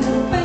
But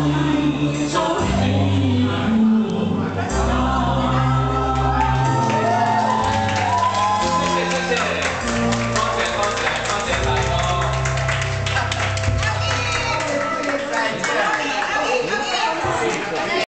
So